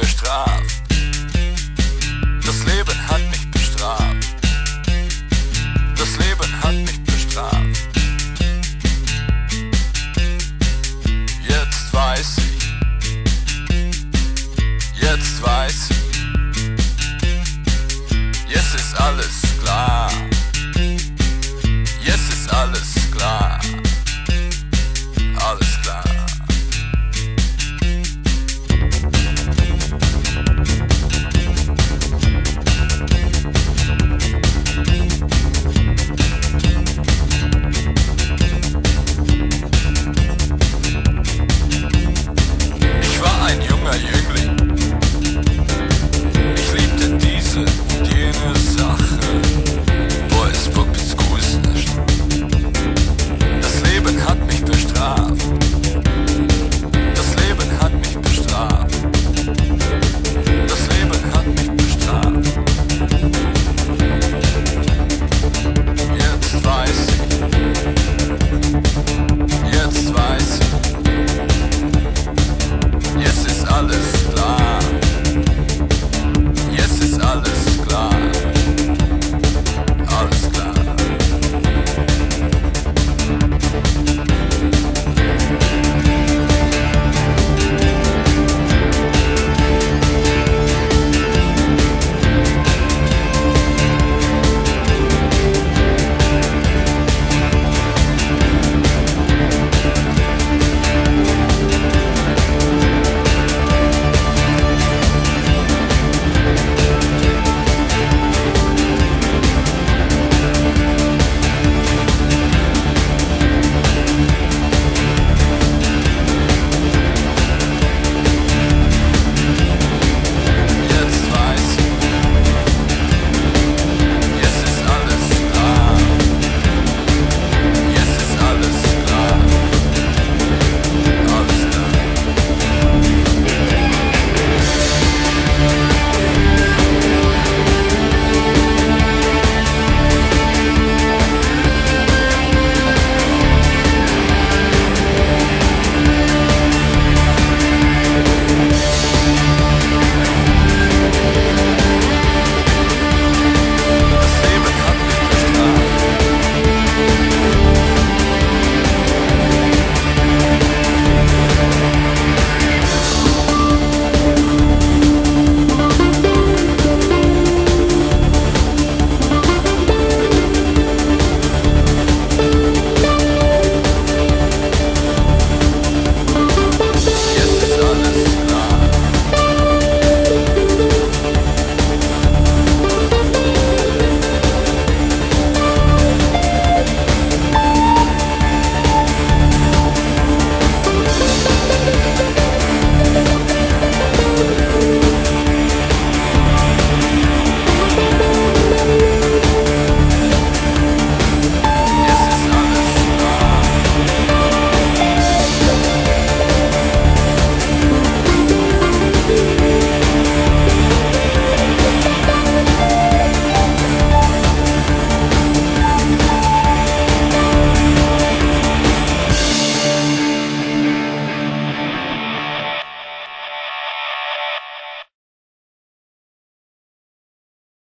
bestraft. Das Leben hat mich bestraft. Das Leben hat mich bestraft. Jetzt weiß ich. Jetzt weiß ich. Jetzt ist alles.